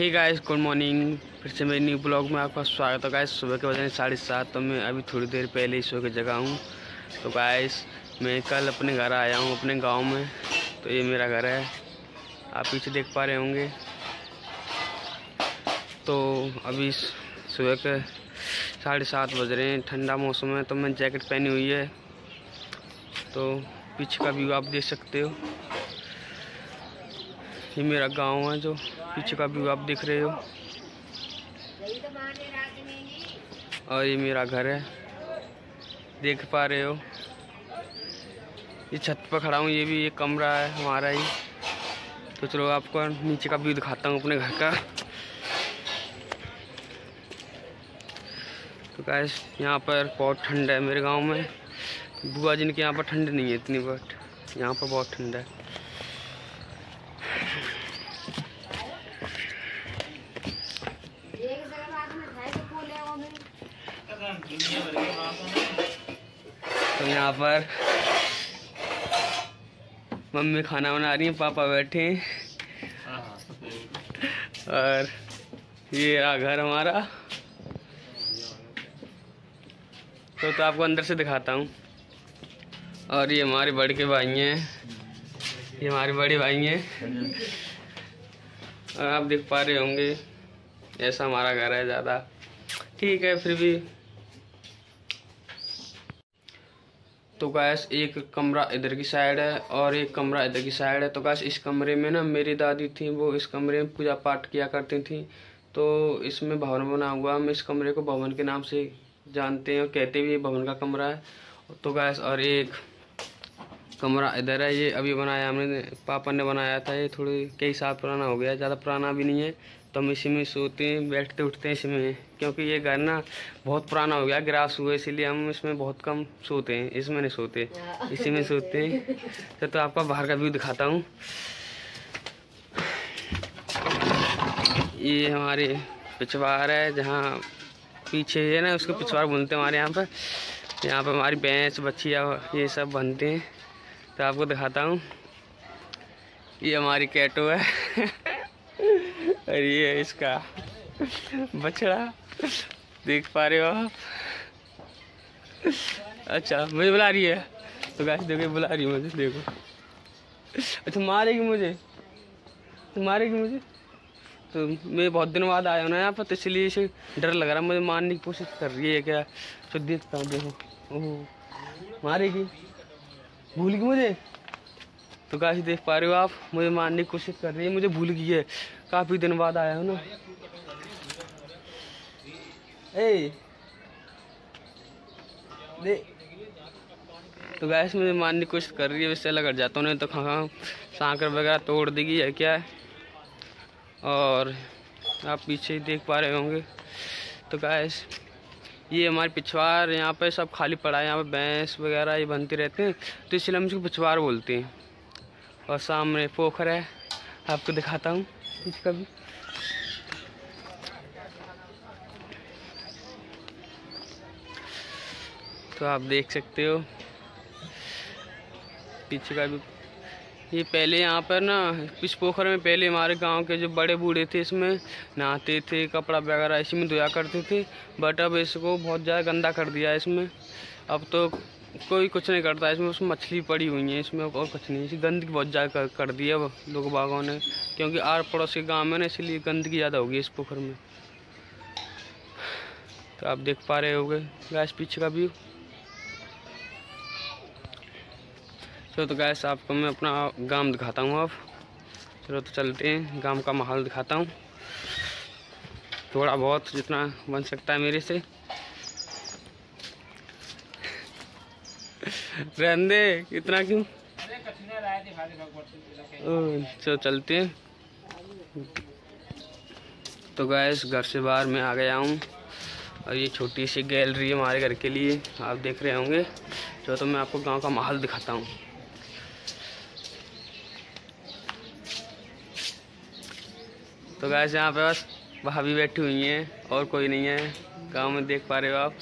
ठीक है good morning फिर से मेरी न्यू ब्लॉग में आपका स्वागत है गाइस सुबह के बजे साढ़े सात तो मैं अभी थोड़ी देर पहले ही सो के जगह हूँ। तो गाइस मैं कल अपने घर आया हूँ, अपने गाँव में। तो ये मेरा घर है। आप पीछे देख पा रहे होंगे। तो अभी सुबह के साढ़े सात बज रहे हैं, ठंडा मौसम है तो मैं जैकेट पहनी हुई है। तो पीछे का व्यू आप देख सकते हो। ये मेरा गाँव है जो पीछे का व्यू आप देख रहे हो। और ये मेरा घर है। देख पा रहे हो। ये छत पर खड़ा हूँ, ये भी एक कमरा है हमारा ही। तो चलो आपको नीचे का व्यू दिखाता हूँ अपने घर का। तो गैस यहाँ पर बहुत ठंड है मेरे गाँव में। बुआ जिन के यहाँ पर ठंड नहीं है इतनी बट यहाँ पर बहुत ठंड है। तो यहाँ पर मम्मी खाना बना रही है, पापा बैठे हैं। और ये रहा घर हमारा। तो तो आपको अंदर से दिखाता हूँ। और ये हमारे बड़े के भाई हैं। ये हमारे बड़े भाई हैं। और आप देख पा रहे होंगे, ऐसा हमारा घर है ज़्यादा। ठीक है, फिर भी तो गैस एक कमरा इधर की साइड है और एक कमरा इधर की साइड है। तो गैस इस कमरे में ना मेरी दादी थी, वो इस कमरे में पूजा पाठ किया करती थी। तो इसमें भवन बना हुआ हम इस कमरे को भवन के नाम से जानते हैं और कहते भी भवन का कमरा है। तो गैस और एक कमरा इधर है। ये अभी बनाया हमने, पापा ने बनाया था। ये थोड़ी, कई साल पुराना हो गया, ज़्यादा पुराना भी नहीं है। तो हम इसी में सोते हैं बैठते उठते हैं इसी में क्योंकि ये घर ना बहुत पुराना हो गया ग्रास हुआ इसीलिए हम इसमें बहुत कम सोते हैं इसमें नहीं सोते इसी में सोते हैं। तो, तो आपका बाहर का व्यू दिखाता हूँ। ये हमारे पिछवाड़ है जहाँ पीछे है ना उसको पिछवाड़ बोलते हैं हमारे यहाँ पर। यहाँ पर हमारी भैंस बच्चिया ये सब बनते हैं। तो आपको दिखाता हूँ। ये हमारी कैटो है। और ये इसका बछड़ा, देख पा रहे हो आप? अच्छा मुझे बुला रही है। तो गाइस, देखो बुला रही है मुझे, देखो। अच्छा मारेगी मुझे? तो मारेगी मुझे? तो मैं बहुत दिन बाद आया हूँ ना यहाँ पर तो इसलिए इसे डर लग रहा है, मुझे मारने की कोशिश कर रही है क्या? तो देखता हूँ, देखो। ओह, मारेगी? भूल गई मुझे? तो गाइस देख पा रहे हो आप, मुझे मारने की कोशिश कर रही है, मुझे भूल गई है। काफ़ी दिन बाद आया हूँ ना। ए दे। तो गैस मुझे मारने की कोशिश कर रही है इससे लग जाता हूँ तो खा सांकर वगैरह तोड़ देगी है, क्या है? और आप पीछे ही देख पा रहे होंगे। तो गैस ये हमारे पिछवाड़, यहाँ पे सब खाली पड़ा है, यहाँ पे भैंस वगैरह ये बनते रहते हैं तो इसलिए हम इसको पिछवाड़ बोलते हैं। और सामने पोखर है। आपको दिखाता हूँ इसका भी। तो आप देख सकते हो। पीछे का भी। ये पहले यहाँ पर ना, इस पोखर में पहले हमारे गाँव के जो बड़े बूढ़े थे, इसमें नहाते थे, कपड़ा वगैरह इसी में धोया करते थे बट अब इसको बहुत ज़्यादा गंदा कर दिया है इसमें। अब तो कोई कुछ नहीं करता। इसमें उसमें मछली पड़ी हुई है। इसमें और कुछ नहीं। इसी गंदगी बहुत ज़्यादा कर, कर दी है लोग बागों ने। क्योंकि आर पड़ोस के गाँव में ना इसलिए गंदगी ज़्यादा होगी इस पोखर में। तो आप देख पा रहे होगे। गैस पीछे का व्यू। चलो तो गैस आपको मैं अपना गाँव दिखाता हूँ अब। चलो तो चलते हैं। गाँव का माहौल दिखाता हूँ। थोड़ा बहुत जितना बन सकता है मेरे से। रहने दे इतना क्यों? चलो चलते हैं। तो गैस घर से बाहर मैं आ गया हूँ। और ये छोटी सी गैलरी है हमारे घर के लिए आप देख रहे होंगे। जो तो मैं आपको गाँव का माहौल दिखाता हूँ। तो गैस यहाँ पे बस भाभी बैठी हुई हैं और कोई नहीं है। गाँव में देख पा रहे हो आप।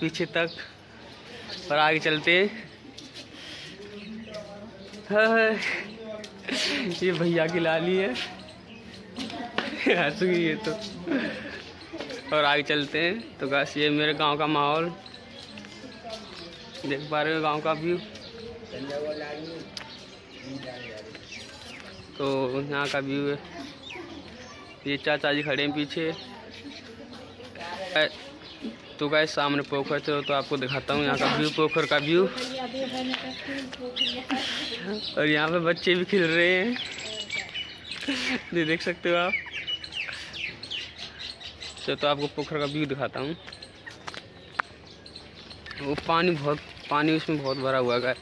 पीछे तक और आगे चलते हाँ, ये भैया की लाली है। हंस है तो। और आगे चलते हैं। तो बस ये मेरे गाँव का माहौल देख पा रहे हो गाँव का व्यू तो यहाँ का व्यू है। ये चाचा जी खड़े हैं पीछे। तो गाय सामने पोखर थे तो आपको दिखाता हूँ यहाँ का व्यू पोखर का व्यू और यहाँ पे बच्चे भी खेल रहे हैं। ये देख सकते हो आप। तो, तो आपको पोखर का व्यू दिखाता हूँ। वो पानी बहुत पानी उसमें बहुत भरा हुआ है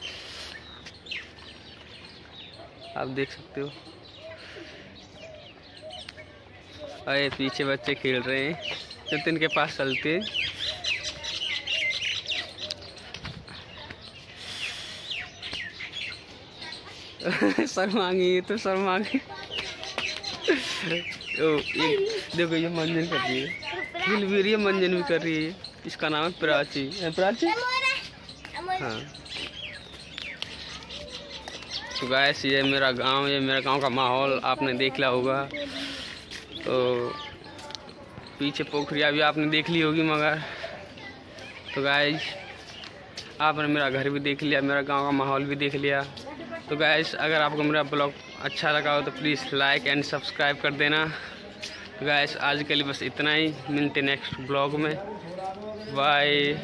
आप देख सकते हो। अरे पीछे बच्चे खेल रहे हैं। तो इनके पास चलते शर्मा गई तो शर्मा गई देखो ये मंजन कर रही है। दिलवीर ये मंजन भी कर रही है। इसका नाम है प्राची। है प्राची? हाँ। तो गैस ये मेरा गाँव ये मेरा गाँव का माहौल आपने देख लिया होगा। तो पीछे पोखरिया भी आपने देख ली होगी मगर तो गाय आपने मेरा घर भी देख लिया मेरा गाँव का माहौल भी देख लिया। तो गैस अगर आपको मेरा ब्लॉग अच्छा लगा हो तो प्लीज़ लाइक एंड सब्सक्राइब कर देना। तो गैस आज के लिए बस इतना ही। मिलते नेक्स्ट ब्लॉग में। बाय